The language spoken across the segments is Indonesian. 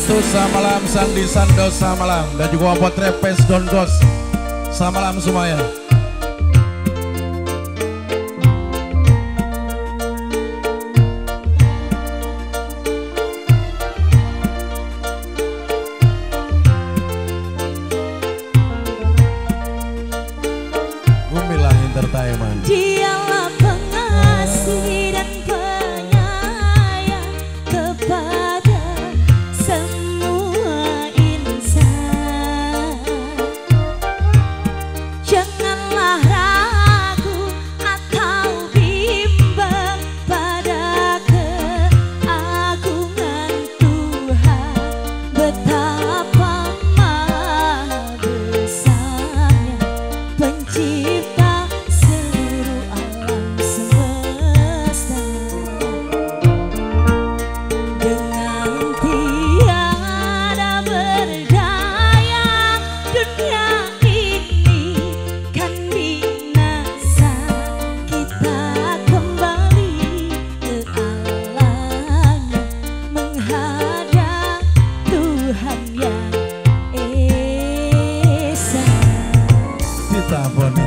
Batu samalam Sandi sama malam dan juga Potret Pes Dongos samalam semuanya.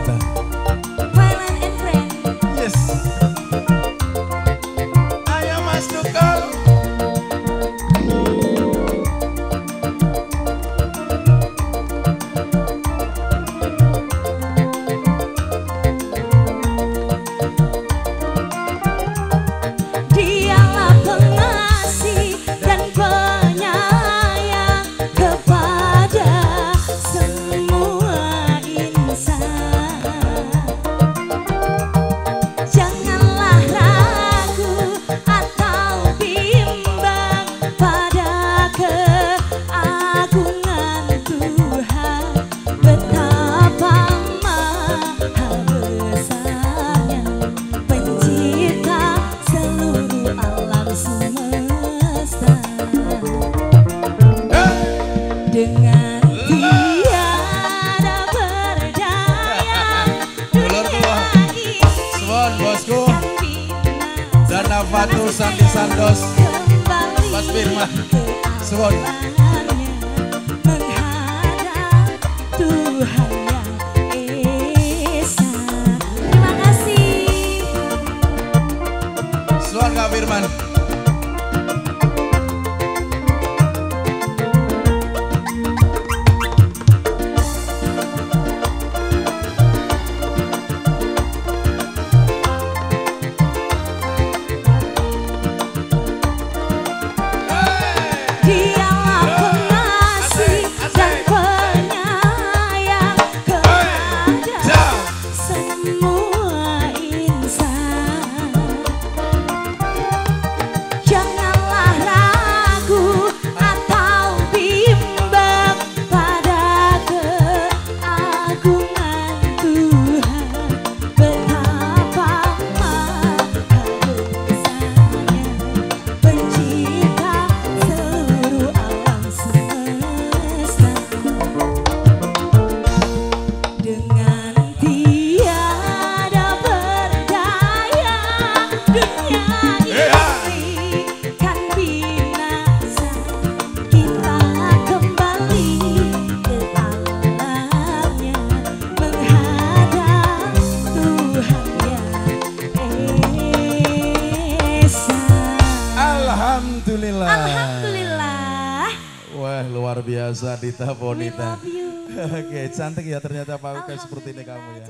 Bye. Fatu Sandi Sandos Mas Firman. Suwon Terima kasih. Suwon Kak Firman. Alhamdulillah. Alhamdulillah. Wah luar biasa Dita Bonita. Oke cantik ya ternyata Pak Uke seperti ini kamu ya.